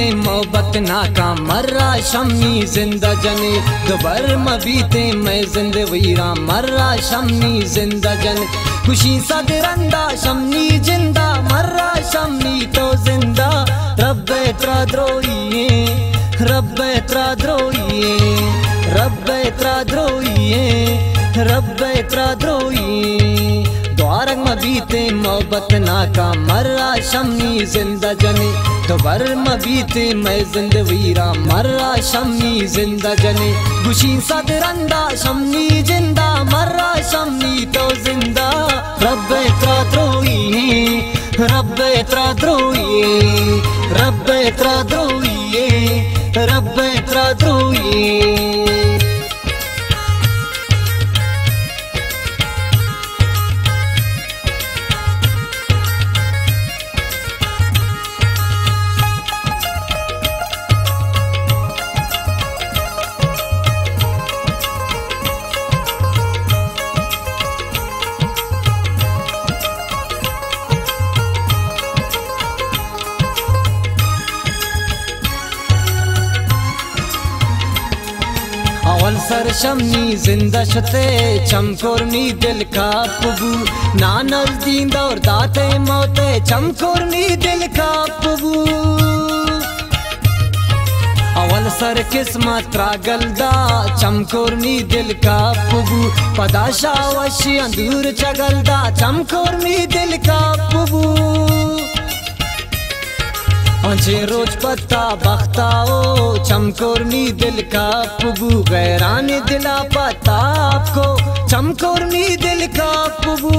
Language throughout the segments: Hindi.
बीते मोहब्बत नाका, मर्रा शम्मी ज़िंदा जने। दोबर बीते मैं जिंद वीरा, मर्रा शम्मी ज़िंदा जने। खुशी सदरंदा शम्मी ज़िंदा, मर्रा शम्मी तो ज़िंदा। रब त्रा द्रोइए रब त्रा द्रोइए रब त्रा द्रोइए रब त्रा द्वारंग बीते मोहब्बत नाका, मर्रा शम्मी ज़िंदा जने। तो बर बीते मैं जिंद वीरा मर्रा शम्मी ज़िंदा जने। गुशी सदरंदा, शम्मी ज़िंदा, मर्रा शम्मी तो ज़िंदा। रब त्रा द्रोई रब त्रा द्रोई रब त्रा द्रोई रब त्रा द्रोई सर शम्मी ज़िंदा शते चमकोरनी दिल का पबू नानल दींदा और दाते मौते चमकोरनी दिल का पबू अवल सर किस्मत त्रागलदा चमकोरनी दिल का पबू पदाशा वशी अंदूर चगलदा चमकोरनी दिल का पबू मुझे रोज पत्ता बख्ताओ चमकोरनी दिल का पुबू गैरान दिला पता आपको, चमकोरनी दिल का पुबू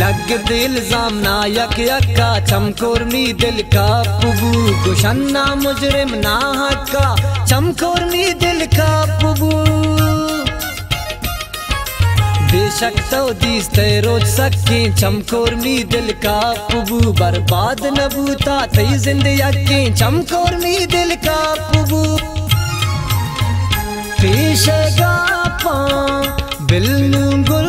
लग दिल जाम नायक यक्का चमकोरनी दिल का पुबू गुशन्ना मुजरिम ना हक्का चमकोरनी दिल का पुबू बेशक तो दीस्ते रोज सके, चमकोर मी दिल का पुबू बर्बाद नबूता थई ज़िंदगी चमकोर मी दिल का पुबू पेशगा पा बिल्लू गुल्फाम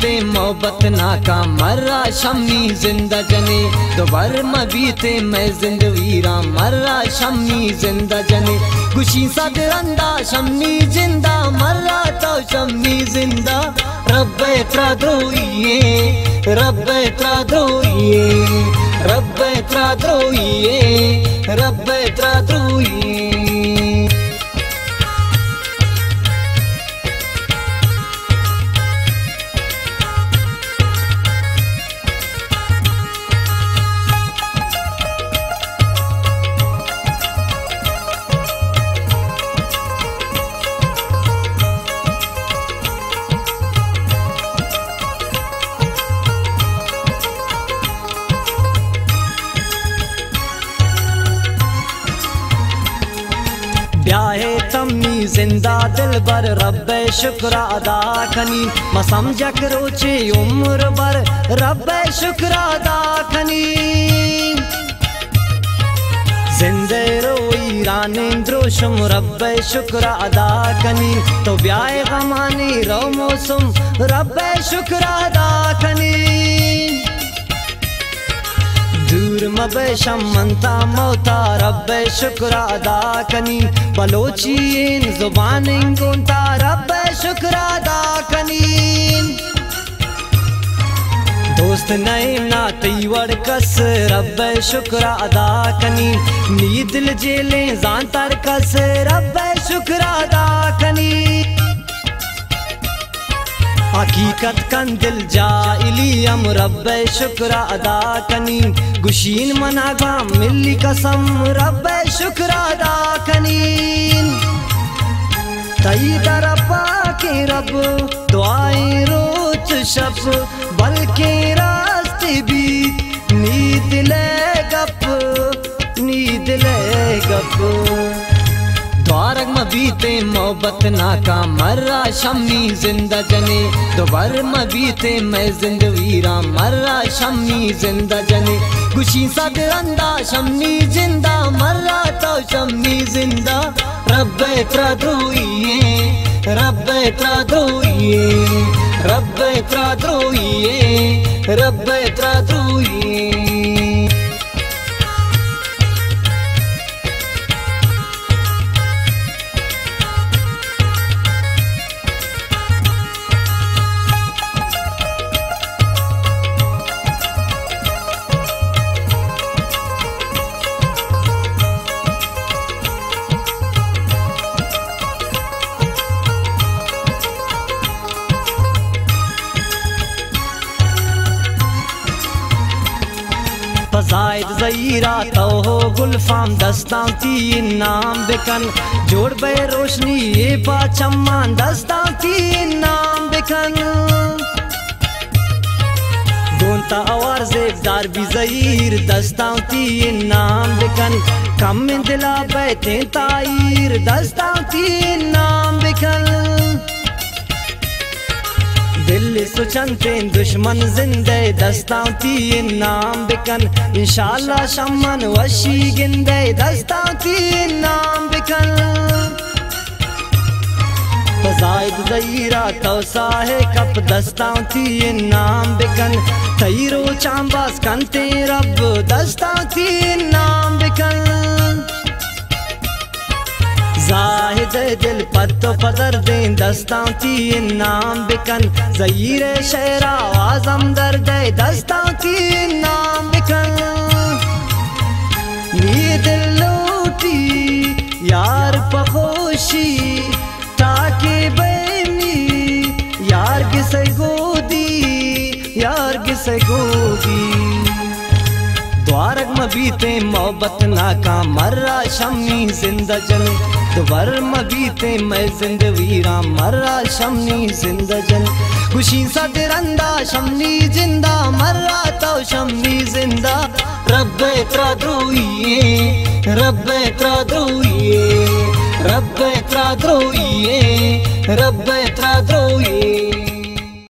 बीते, मोहब्बत नाका मर्रा शम्मी ज़िंदा जने दोबर में बीते, मैं जिंद मर्रा शम्मी ज़िंदा जने खुशी सदरंदा शम्मी ज़िंदा, मर्रा तो शम्मी ज़िंदा। रब त्रा द्रोइए रब त्रा द्रोइए रब त्रा द्रोइए रब त्रा द्रोइए ब्याहे तम्मी ज़िंदा दिल बर रब्बे शुक्र अदा खनी म समझक रोचे उम्र बर रब्बे शुक्र अदा खनी जिंदे रोई रानेंद्रो शुम रब्बे शुक्र अदा कनी तो ब्याहे गमानी रो मौसम रब्बे शुक्र अदा दूर मबे शमंता मौता रब्बे शुक्र अदा कनी बलोची इन ज़ुबान गुंता रब्बे शुक्र अदा कनी दोस्त नए ना तैवर कस रब्बे शुक्र अदा कनी नींद जेले जानतर कस रब्बे शुक्र अदा कनी हकीकत कन दिल जाइली, हम रब्बे शुक्र अदा कनी। गुशीन मनागा मिली कसम, रब्बे शुक्र अदा कनी। तई तरपा के रब दुआई रोज शब, बल्कि रास्ते भी। नींद ले गप, नींद ले गप। बीते मोहब्बत ना का मर्रा शमी ज़िंदा जने। दोबार बीते मैं जिंदवीरा मर्रा शमी ज़िंदा जने। खुशी सद अंदा शमी ज़िंदा, मर्रा तो शमी ज़िंदा। रब त्राद्रोइए रब त्राद्रोइए रब त्राद्रोइए रब त्राद्रोइए फजाइद जईरा तो हो गुलफाम दस्तां ती नाम बिकन जोड़ बे रोशनी ये पा चम्मान दस्तां ती नाम बिकन गोंता आवार जेबदार भी जईर दस्तां ती नाम बिकन कम में दिला बैठे ताईर दस्तां ती नाम बिकन दिल्ली सुचनते दुश्मन जिंदे दस्तांती नाम बिकन इंशाल्लाह शमन वशी गिंदे दस्तांती नाम बिकन फजाइद जईरा तौसा है कप दस्तांती नाम बिकन तईरो चांबास कंते रब दस्तांती नाम बिकन दिल पत्तो पदर दें दस्तांती नाम बिकन। जहीर शहरा आज़म दर्द दस्तांती नाम बिकन। नी दिल लूटी, यार पखोशी ताके बैनी, यार किसे गोदी, यार किसे गोदी। द्वारक मबीते मोहब्बत नाका मर्रा शमी ज़िंदा जन। दोबर मबीते मैं जिंद वीरा, मर्रा शमी ज़िंदा जन। खुशी सा तिरंदा शमी ज़िंदा, मर्रा तो शमी ज़िंदा। रब त्रा द्रोइए रब त्रा द्रोइए रब त्रा